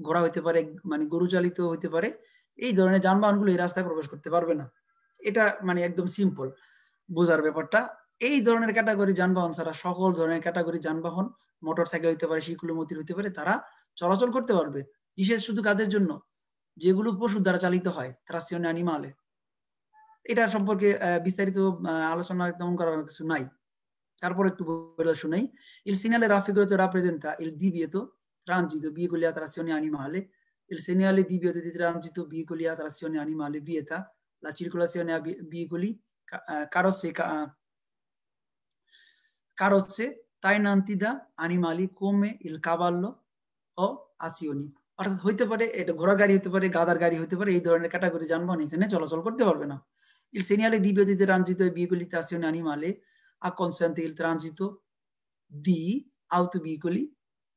ঘোড়া হতে পারে মানে গরু চালিত হতে পারে এই ধরনের যানবাহনগুলো এই রাস্তায় প্রবেশ করতে পারবে না। এটা মানে একদম সিম্পল বোঝার ব্যাপারটা। এই ধরনের ক্যাটাগরি যানবাহন ছাড়া সকল ধরনের ক্যাটাগরি যানবাহন মোটর সাইকেল হতে পারে শিকুলমতির হতে পারে, তারা চলাচল করতে পারবে। বিশেষ শুধু কাদের জন্য? যেগুলো পশু দ্বারা চালিত হয়, তারা অ্যানিমালে এটা সম্পর্কে বিস্তারিত আলোচনা তেমন করার কিছু নাই। তারপর একটু বলে শুনাই। ইল সিনিয়ালে রাফিকুল তো রাপ্রেজেন্ট ইল দিবিয়ে তো ত্রাঞ্জিত বিয়ে করিয়া তারা সিওন অ্যানিমালে ইল সিনিয়ালে দিবিয়ে তো ত্রাঞ্জিত বিয়ে করিয়া তারা সিওন আনি বিয়ে বিয়েতা লাচির কোলা সিওন বিয়ে করি কারও সে কার হচ্ছে তাই নান্তি দা আনি মালি কোমে ইল কাবাল্লো ও আসিওনি অর্থাৎ হইতে পারে এটা ঘোড়া গাড়ি হতে পারে গাদার গাড়ি হতে পারে, এই ধরনের ক্যাটাগরি যানবাহন এখানে চলাচল করতে পারবে না। ইল সিনিয়ালে দিবদিতে রঞ্জিত বিগলিতে আসিওনি আনিমালে আকনসান্তে ইল রঞ্জিত দি আউত বিগলি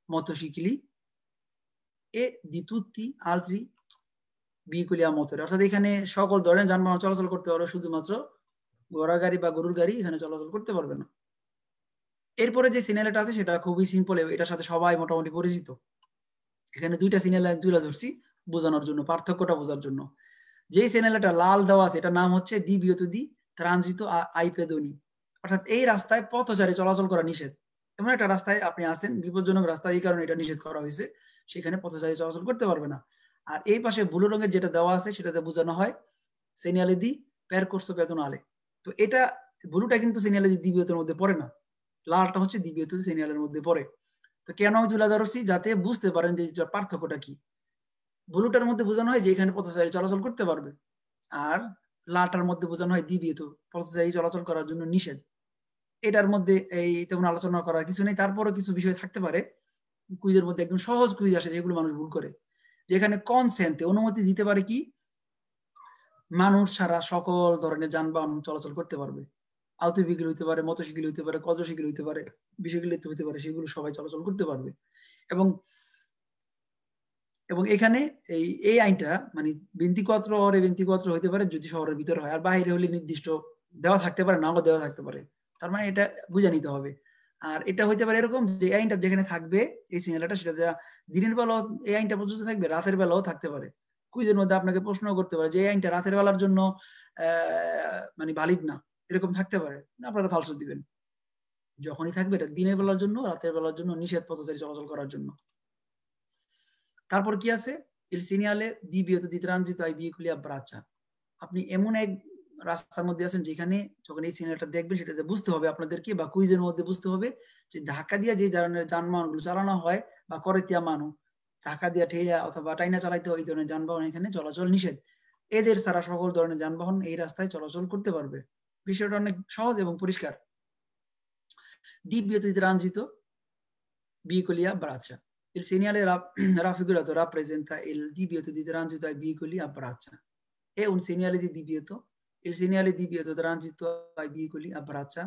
মত শিকলি এ দিতুতি আলজি বিকুলিয়া মতরে অর্থাৎ এখানে সকল ধরনের যানবাহন চলাচল করতে পারবে, শুধুমাত্র ঘোড়া গাড়ি বা গরুর গাড়ি এখানে চলাচল করতে পারবে না। এরপরে যে সিনেলাটা আছে, সেটা খুবই সিম্পল এটার সাথে সবাই মোটামুটি পরিচিত। এখানে দুইটা সিনেলা তুলে ধরছি বোঝানোর জন্য, পার্থক্যটা বোঝার জন্য। যে সিনেলাটা লাল দেওয়া আছে, এটার নাম হচ্ছে দি বিয়ত দি ট্রানজিত আইপেদনি। অর্থাৎ এই রাস্তায় পথচারী চলাচল করা নিষেধ। এমন একটা রাস্তায় আপনি আসেন বিপজ্জনক রাস্তা, এই কারণে এটা নিষেধ করা হয়েছে। সেখানে পথচারী চলাচল করতে পারবে না। আর এই পাশে ব্লু রঙের যেটা দেওয়া আছে, সেটাতে বোঝানো হয় সেনিয়ালে দি প্যারকোর্স বেতন আলে তো এটা, ব্লুটা কিন্তু সেনিয়ালে দি দ্বিতীয়তের মধ্যে পড়ে না। লালটা হচ্ছে দ্বিতীয়ত সেনিয়ালের মধ্যে পড়ে। তো কেন আমি তুলে ধরছি? যাতে বুঝতে পারেন যে পার্থক্যটা কি। ব্লুটার মধ্যে বোঝানো হয় যে এখানে পথচারী চলাচল করতে পারবে। আর লালটার মধ্যে বোঝানো হয় দ্বিতীয়ত পথচারী চলাচল করার জন্য নিষেধ। এটার মধ্যে এই তেমন আলোচনা করার কিছু নেই। তারপরও কিছু বিষয় থাকতে পারে। কুইজের মধ্যে একদম সহজ কুইজ আসে যেগুলো মানুষ ভুল করে। যেখানে কনসেন্টে অনুমতি দিতে পারে কি? মানুষ সারা সকল ধরনের যানবাহন চলাচল করতে পারবে। আউটোবিগিল হইতে পারে মোটরসাইকেল হইতে পারে কদসাইকেল হইতে পারে বিসাইকেল হইতে পারে, সেগুলো সবাই চলাচল করতে পারবে। এবং এবং এখানে এই এই আইনটা মানে বিন্তিপত্র অরে বিন্তিপত্র হইতে পারে যদি শহরের ভিতরে হয়, আর বাইরে হলে নির্দিষ্ট দেওয়া থাকতে পারে, নাও দেওয়া থাকতে পারে। তার মানে এটা বুঝে নিতে হবে। আর এটা হইতে পারে এরকম যে আইনটা যেখানে থাকবে, এই সিগন্যালটা সেটা দেওয়া দিনের বেলাও এই আইনটা প্রযোজ্য থাকবে, রাতের বেলাও থাকতে পারে। কুইজের মধ্যে আপনাকে প্রশ্ন করতে পারে যে, এই আইনটা রাতের বেলার জন্য মানে ভালিড না। এরকম থাকতে পারে, আপনারা ফালসু দিবেন। যখনই থাকবে, এটা দিনের বেলার জন্য, রাতের বেলার জন্য, নিষেধ পথচারী চলাচল করার জন্য। তারপর কি আছে? di vieto di transito ai veicoli a braccia আপনি এমন এক রাস্তার মধ্যে আছেন যেখানে যখন এই সিগন্যালটা দেখবেন, সেটাতে বুঝতে হবে আপনাদেরকে বা কুইজের মধ্যে বুঝতে হবে যে ধাক্কা দিয়ে যে ধরনের যানবাহনগুলো চালানো হয় বা করেতিয়া মানু, ধাক্কা দিয়ে ঠেয়া অথবা টাইনা চালাইতে হয় এই ধরনের যানবাহন এখানে চলাচল নিষেধ। এদের ছাড়া সকল ধরনের যানবাহন এই রাস্তায় চলাচল করতে পারবে। বিষয়টা অনেক সহজ এবং পরিষ্কার। দ্বীপ বিয়তীতে রঞ্জিত বিকলিয়া বারাচ্ছা এর সিনিয়ারে রাফিকুল আতো রা প্রেজেন্ট থা এল দ্বীপ দিতে রঞ্জিত আই বিকলিয়া বারাচ্ছা এ উন সিনিয়ারে দি দ্বীপ বিয়তো এল সিনিয়ারে দ্বীপ বিয়তে রঞ্জিত আই বিকলি আবারাচ্ছা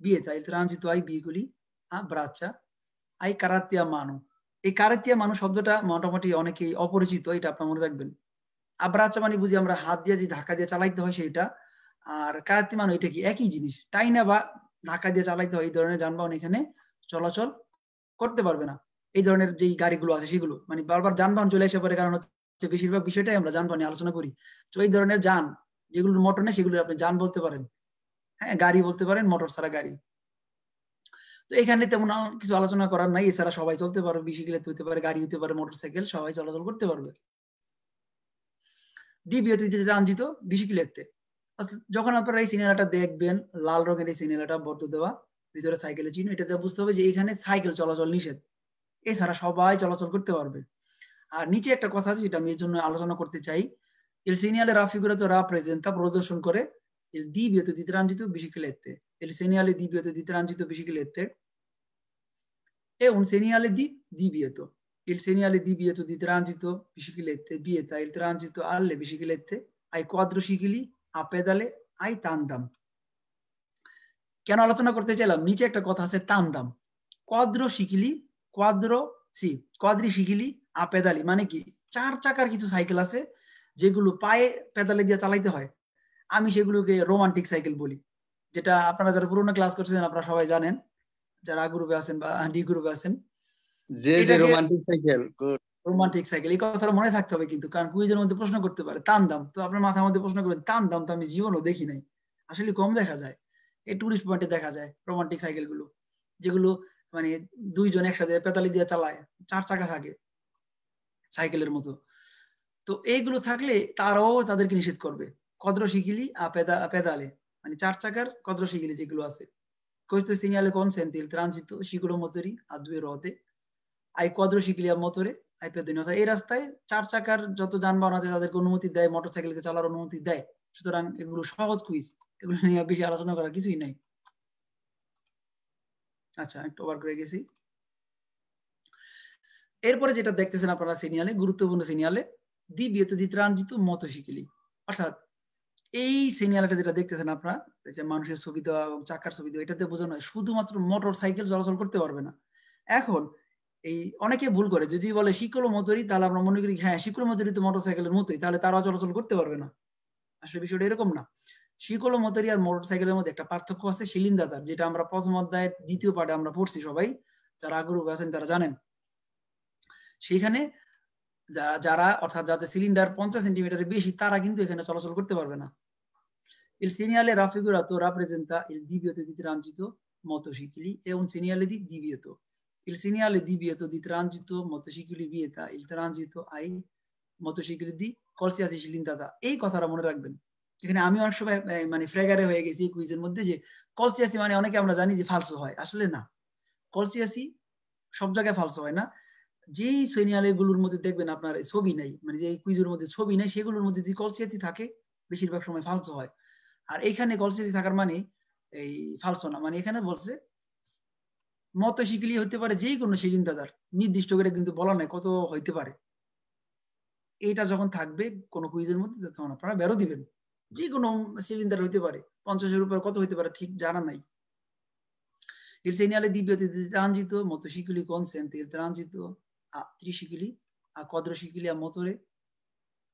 বিয়ে তাই রঞ্জিত আই বিকলি আবারাচ্ছা আই কারাতিয়া মানু। এই কারাতিয়া মানু শব্দটা মোটামুটি অনেকেই অপরিচিত, এটা আপনার মনে রাখবেন। আবরাচা মানে বুঝি আমরা হাত দিয়ে যে ধাক্কা দিয়ে চালাইতে হয় সেইটা। আর কারাত্তি মানো এটা কি? একই জিনিস। টাইনা বা ধাক্কা দিয়ে চালাইতে হয়, এই ধরনের যানবাহন এখানে চলাচল করতে পারবে না। এই ধরনের যেই গাড়িগুলো আছে, সেগুলো। মানে বারবার যানবাহন চলে এসে পরে কারণ হচ্ছে বেশিরভাগ বিষয়টাই আমরা যানবাহন নিয়ে আলোচনা করি। তো এই ধরনের যান, যেগুলো মোটর নেই, সেগুলো আপনি যান বলতে পারেন। হ্যাঁ গাড়ি বলতে পারেন, মোটর ছাড়া গাড়ি। তো এখানে তেমন কিছু আলোচনা করার নাই। এছাড়া সবাই চলতে পারবে বিসিকেলেতে হতে পারে, গাড়ি হতে পারে মোটর সাইকেল সবাই চলাচল করতে পারবে। দ্বিতীয় দ্বিতীয়ত যানজিত বিসিকেলেতে আচ্ছা, যখন আপনারা এই সিগন্যালটা দেখবেন, লাল রঙের এই সিগন্যালটা বর্ত দেওয়া, ভিতরে সাইকেলের চিহ্ন, এটা দিয়ে বুঝতে হবে যে এখানে সাইকেল চলাচল নিষেধ। এছাড়া সবাই চলাচল করতে পারবে। আর নিচে একটা কথা আছে, যেটা আমি এর জন্য আলোচনা করতে চাই। এর সিনিয়ালে রা ফিগুরা তো রা প্রেজেন্ট তা প্রদর্শন করে। এর দ্বিবীয় তো দ্বিতীয় রঞ্জিত বেশি এতে এর সিনিয়ালে দ্বিবীয় তো দ্বিতীয় রঞ্জিত এতে এ উন সিনিয়ালে দ্বি দ্বিবীয় তো এর সিনিয়ালে দ্বিবীয় তো দ্বিতীয় রঞ্জিত এতে বিয়ে তা এর রঞ্জিত আরলে এতে আই কদ্র শিখিলি a pedale ai tandem কেন আলোচনা করতে চাইলাম? নিচে একটা কথা আছে তান্দাম কোয়াদ্রো শিকিলি কোয়াদ্রো সি কোয়াদ্রি শিকিলি আ পেদালি। মানে কি? চার চাকার কিছু সাইকেল আছে যেগুলো পায়ে পেদালে দিয়ে চালাইতে হয়। আমি সেগুলোকে রোমান্টিক সাইকেল বলি। যেটা আপনারা যারা পুরোনো ক্লাস করছেন আপনারা সবাই জানেন। যারা গ্রুপে আছেন বা ডি গ্রুপে আছেন। যে যে রোমান্টিক সাইকেল রোমান্টিক সাইকেল এই কথাটা মনে থাকতে হবে কিন্তু, কারণ কুইজের মধ্যে প্রশ্ন করতে পারে, তান দাম, তো আপনার মাথার মধ্যে প্রশ্ন করবেন, তান দাম তো আমি জীবনও দেখি নাই, আসলে কম দেখা যায়, এই টুরিস্ট পয়েন্টে দেখা যায় রোমান্টিক সাইকেলগুলো, যেগুলো মানে দুইজন একসাথে পেতালি দিয়ে চালায়, চার চাকা থাকে সাইকেলের মতো, তো এইগুলো থাকলে তারাও তাদেরকে নিষেধ করবে, কদ্র শিখিলি পেদালে মানে চার চাকার কদ্র শিখিলি যেগুলো আছে questo segnale consente il transito ciclomotori a due ruote ai quadricicli a motore pedoni অর্থাৎ এই রাস্তায় চার চাকার যত যানবাহন আছে তাদেরকে অনুমতি দেয়, মোটরসাইকেলকে চালার অনুমতি দেয়। সুতরাং এগুলো সহজ কুইজ এগুলো নিয়ে বেশি আলোচনা করার কিছুই নাই। আচ্ছা একটু ওভার করে গেছি। এরপরে যেটা দেখতেছেন আপনারা সিনিয়ালে গুরুত্বপূর্ণ সিনিয়ালে দ্বিতীয়ত দ্বিত্রাঞ্জিত মত শিখিলি অর্থাৎ এই সিনিয়ালটা যেটা দেখতেছেন আপনারা যে মানুষের ছবি দেওয়া এবং চাকার ছবি দেওয়া, এটাতে বোঝানো হয় শুধুমাত্র মোটর সাইকেল চলাচল করতে পারবে না। এখন এই অনেকে ভুল করে। যদি বলে শিকল মতরি তাহলে আমরা মনে করি হ্যাঁ শিকল মতরি তো মোটর সাইকেলের মতোই, তাহলে তারাও চলাচল করতে পারবে না। আসলে বিষয়টা এরকম না। শিকল মতরি আর মোটর সাইকেলের মধ্যে একটা পার্থক্য আছে শিলিন্দাতার যেটা আমরা প্রথম অধ্যায় দ্বিতীয় পাঠে আমরা পড়ছি সবাই, যারা আগ্রহ আছেন তারা জানেন। সেইখানে যারা, অর্থাৎ যাদের সিলিন্ডার পঞ্চাশ সেন্টিমিটারের বেশি, তারা কিন্তু এখানে চলাচল করতে পারবে না। Il segnale raffigurato rappresenta il divieto di transito motocicli e un segnale di divieto. Il segnale divieto di transito, motocicli vieta il transito ai motocicli di qualsiasi cilindrata. এই কথাটা মনে রাখবেন এখানে আমি অনেক সময় মানে ফ্রেগারে হয়ে গেছি কুইজের মধ্যে যে কলসিয়াসি মানে অনেকে আমরা জানি যে ফালসো হয় আসলে না কলসিয়াসি সব জায়গায় ফালসো হয় না যেই সিনিয়ালে গুলোর মধ্যে দেখবেন আপনার ছবি নাই মানে যে কুইজের মধ্যে ছবি নাই সেগুলোর মধ্যে যে কলসিয়াসি থাকে বেশিরভাগ সময় ফালসো হয় আর এইখানে কলসিয়াসি থাকার মানে এই ফালসো না মানে এখানে বলছে মত শিখলি হতে পারে যেই কোনো চিন্তাদার নির্দিষ্ট করে কিন্তু বলা নাই কত হইতে পারে। এইটা যখন থাকবে কোনো কুইজের মধ্যে তখন আপনারা বেরো দিবেন। যে কোনো সিলিন্ডার হইতে পারে। পঞ্চাশের উপর কত হইতে পারে ঠিক জানা নাই। tricicli, a quadricicli a motore,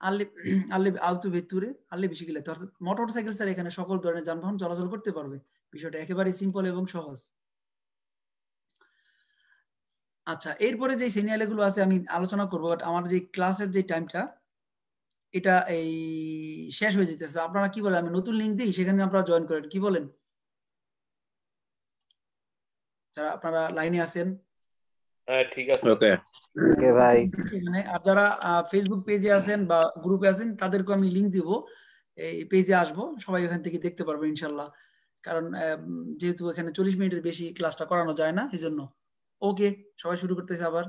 alle alle autoভেট্টুরে alle বিসিকেলেতে অর্থাৎ মোটরসাইকেল ছাড়া এখানে সকল ধরনের যানবাহন চলাচল করতে পারবে। বিষয়টা একেবারে সিম্পল এবং সহজ। আচ্ছা এরপরে যে সিনিয়ালগুলো আছে আমি আলোচনা করব বাট আমার যে ক্লাসের যে টাইমটা এটা এই শেষ হয়ে যেতেছে। আপনারা কি বলেন? আমি নতুন লিঙ্ক দিই সেখানে আপনারা জয়েন করেন। কি বলেন? যারা আপনারা লাইনে আছেন। হ্যাঁ ঠিক আছে। ওকে ওকে ভাই এখানে আর যারা ফেসবুক পেজে আছেন বা গ্রুপে আছেন তাদেরকে আমি লিংক দিব। এই পেজে আসব সবাই ওখান থেকে দেখতে পারবে ইনশাল্লাহ কারণ আহ, যেহেতু এখানে চল্লিশ মিনিটের বেশি ক্লাসটা করানো যায় না এই জন্য ওকে সবাই শুরু করতেছে আবার।